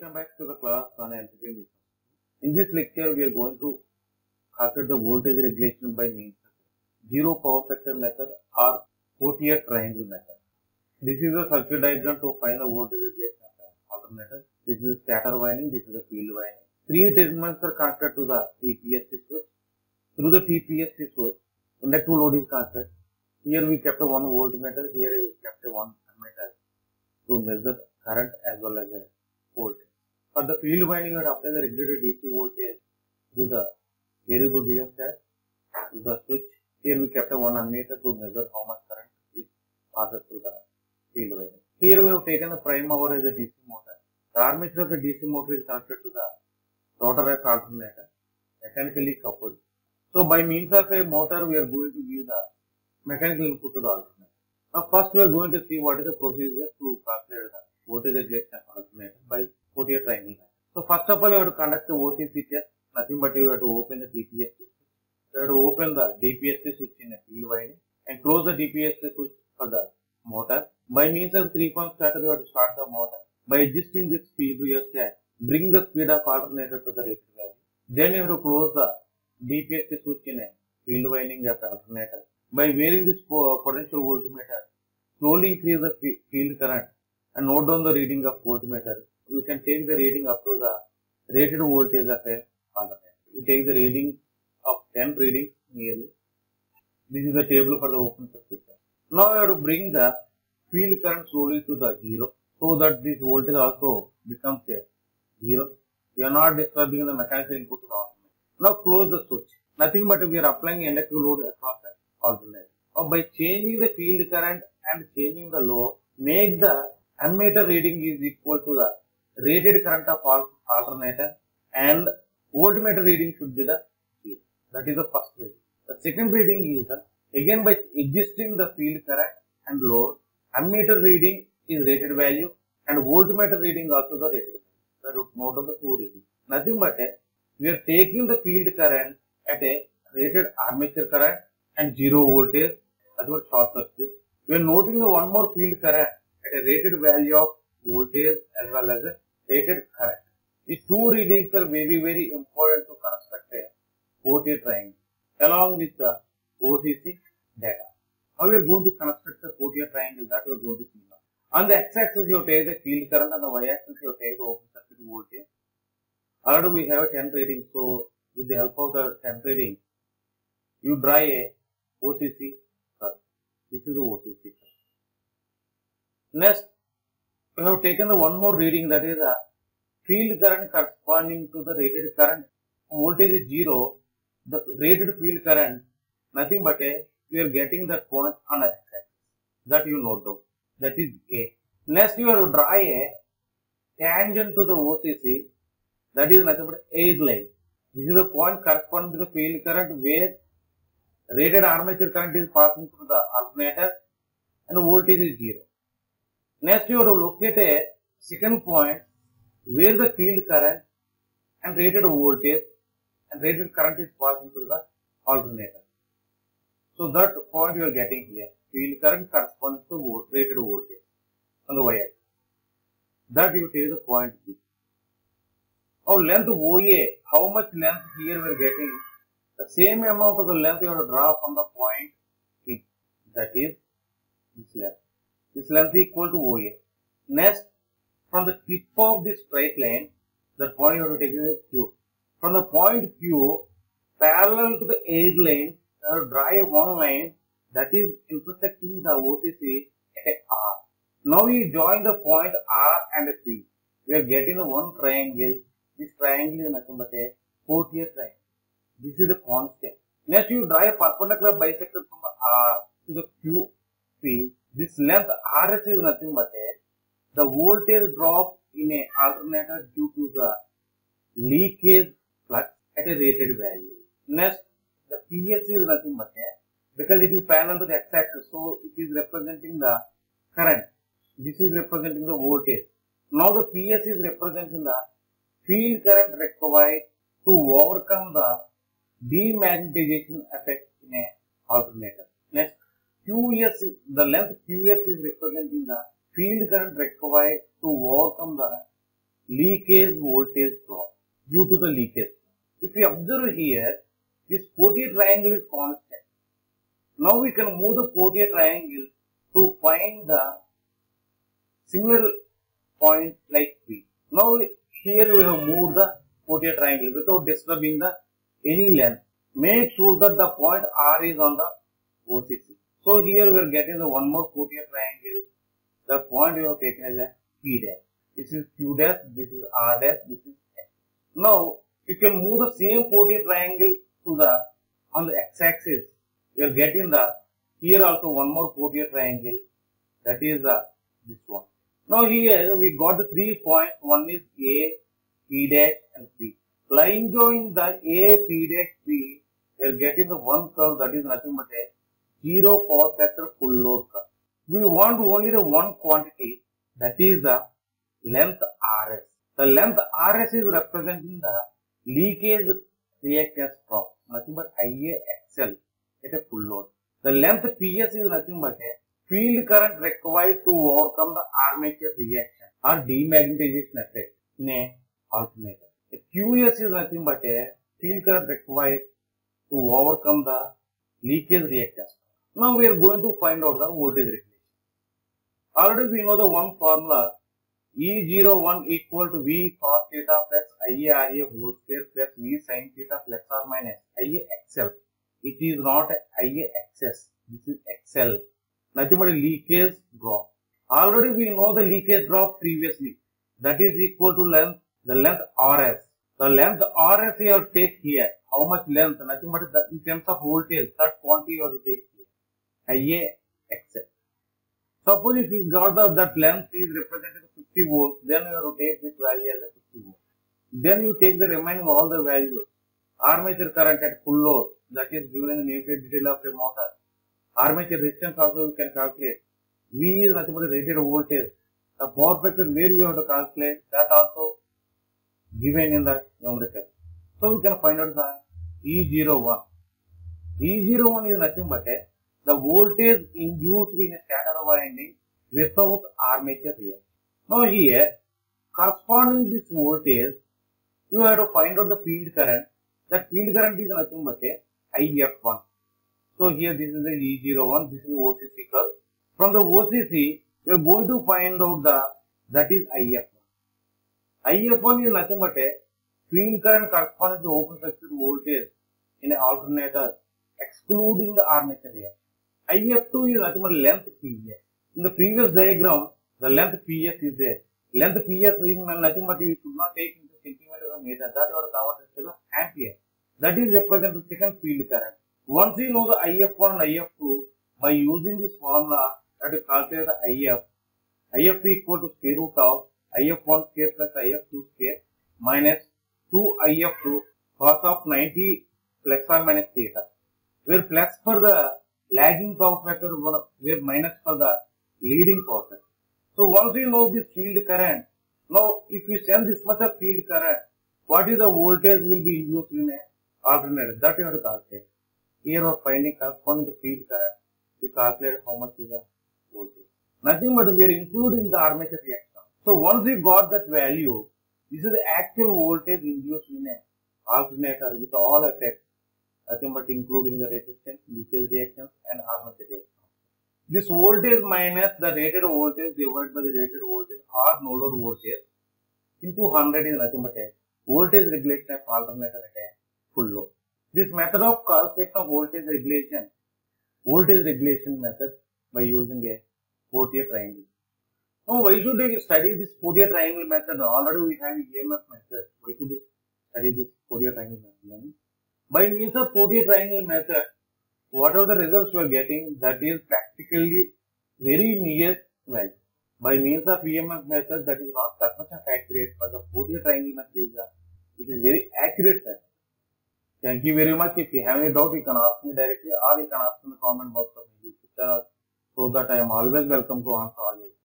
Welcome back to the class on electrical business. In this lecture, we are going to calculate the voltage regulation by means of zero power factor method or Potier triangle method. This is a circuit diagram to find the voltage regulation of alternator. This is stator winding, this is the field winding. Three terminals are connected to the TPST switch. Through the TPST switch, inductive load is connected. Here we kept a one voltmeter, here we kept a one ammeter to measure current as well as a voltage. For the field winding, you have to apply the regulated DC voltage through the variable rheostat to the switch. Here we kept a one ammeter to measure how much current is passes through the field winding. Here we have taken the prime mover as a DC motor. The armature of the DC motor is connected to the rotor of alternator, mechanically coupled. So by means of a motor, we are going to give the mechanical input to the alternator. Now first we are going to see what is the procedure to calculate the voltage regulation alternator by Fourier triangle. So first of all, you have to conduct the OCC test. Nothing but you have to open the DPST switch. You have to open the DPST switch in a field winding and close the DPST switch for the motor. By means of three-point starter, you have to start the motor. By adjusting this speed rheostat, bring the speed of alternator to the rated value. Then you have to close the DPST switch in a field winding of alternator. By varying this po- potential voltmeter, slowly increase the fi- field current and note down the reading of voltmeter. You can take the reading up to the rated voltage of a alternator. You take the reading of 10 readings nearly. This is the table for the open circuit. Now you have to bring the field current slowly to the zero so that this voltage also becomes a zero. You are not disturbing the mechanical input to the alternator. Now close the switch. Nothing but we are applying inductive load across the alternator. Now by changing the field current and changing the load, make the ammeter reading is equal to the rated current of al- alternator and voltmeter reading should be the zero. That is the first reading. The second reading is the again by adjusting the field current and load, ammeter reading is rated value and voltmeter reading also the rated value. That would note down the two readings. Nothing but a, we are taking the field current at a rated armature current and zero voltage that was short circuit. We are noting the one more field current at a rated value of voltage as well as a rated current. These two readings are very very important to construct a Fourier triangle along with the OCC data. How we are going to construct the Fourier triangle that we are going to see now. On the x-axis you take the field current and the y-axis you take the open circuit voltage. Already we have a 10 reading so with the help of the 10 reading you draw a OCC curve. This is the OCC curve. Next, we have taken the one more reading that is a field current corresponding to the rated current. Voltage is zero. The rated field current, nothing but a, we are getting that point on x-axis. That you note down. That is A. Next, you have to draw a tangent to the OCC. That is nothing but A line. This is the point corresponding to the field current where rated armature current is passing through the alternator and voltage is zero. Next, you have to locate a second point where the field current and rated voltage and rated current is passing through the alternator. So that point you are getting here. Field current corresponds to rated voltage on the y-axis. That you take the point B. Now length OA, how much length here we are getting? The same amount of the length you have to draw from the point P. That is this length. This length equal to OA. Next, from the tip of this straight line, that point you have to take is Q. From the point Q, parallel to the air line, you have to draw one line that is intersecting the OCC at R. Now we join the point R and P. We are getting one triangle. This triangle is nothing but a triangle. This is a constant. Next, you draw a perpendicular bisector from the R to the QP. This length RS is nothing but a the voltage drop in a alternator due to the leakage flux at a rated value. Next, the PS is nothing but a because it is parallel to the x-axis, so it is representing the current. This is representing the voltage. Now the PS is representing the field current required to overcome the demagnetization effect in a alternator. QS, the length QS is representing the field current required to overcome the leakage voltage drop due to the leakage. If we observe here, this Potier triangle is constant. Now we can move the Potier triangle to find the similar point like P. Now here we have moved the Potier triangle without disturbing the any length. Make sure that the point R is on the OCC. So here we are getting the one more Potier triangle. The point we have taken as a P dash. This is Q dash, this is R dash, this is S. Now you can move the same Potier triangle to the on the x-axis. We are getting the here also one more Potier triangle. That is the this one. Now here we got the three points. One is A, P dash and P. Line join the A, P dash, P. We are getting the one curve that is nothing but a zero power factor full load curve. We want only the one quantity that is the length RS. The length RS is representing the leakage reactance drop, nothing but IAXL at a full load. The length PS is nothing but a field current required to overcome the armature reaction or demagnetization effect in a alternator. The QS is nothing but a field current required to overcome the leakage reactance. Now we are going to find out the voltage regulation. Already we know the one formula E01 equal to V cos theta plus IARA whole square plus V sin theta plus or minus IAXL. It is not IAXS. This is XL. Nothing but a leakage drop. Already we know the leakage drop previously. That is equal to length, the length RS. The length RS you have take here. How much length? Nothing but the, in terms of voltage, that quantity you have to take है ये except suppose if you got the that length is represented 50 volt then you are this value as 50 volt then you take the remaining all the value armature current at full load that is given in the detail of a motor armature resistance also you can calculate V is nothing but rated voltage. The power factor where we have to calculate that also given in the numerical. So we can find out the E01. E01 is nothing but a the voltage induced in a stator winding without armature reaction. Now here, corresponding this voltage, you have to find out the field current. That field current is nothing but a IF1. So here this is the E01, this is the OCC curve. From the OCC, we are going to find out the, that is IF1. IF1 is nothing but a field current corresponding to open circuit voltage in an alternator excluding the armature reaction. IF2 is nothing but length PS. In the previous diagram, the length PS is there. Length PS is nothing but you should not take into centimeters or meter. That you are converted to the ampere. That is represented the second field current. Once you know the IF1 and IF2, by using this formula, that you calculate the IF. IF equal to square root of IF1 square plus IF2 square minus 2IF2 cos of 90 plus or minus theta. Where plus for the lagging power factor where minus for the leading power factor. So once you know this field current, now if you send this much of field current, what is the voltage will be induced in a alternator? That you have to calculate. Here are finding corresponding to field current, we calculate how much is the voltage. Nothing but we are including the armature reaction. So once you got that value, this is the actual voltage induced in a alternator with all effects nothing but including the resistance, leakage reactions and armature reactions. This voltage minus the rated voltage divided by the rated voltage or no load voltage into 100 is nothing but a voltage regulation of alternator at a full load. This method of calculation of voltage regulation, voltage regulation method by using a Potier triangle. Now why should we study this Potier triangle method? Already we have EMF method. Why should we study this Potier triangle method? By means of Portier triangle method, whatever the results we are getting, that is practically very near well. By means of EMF method, that is not that much of accurate, but the Portier triangle method is a, it is very accurate method. Thank you very much. If you have any doubt, you can ask me directly or you can ask in the comment box of my YouTube channel so that I am always welcome to answer all your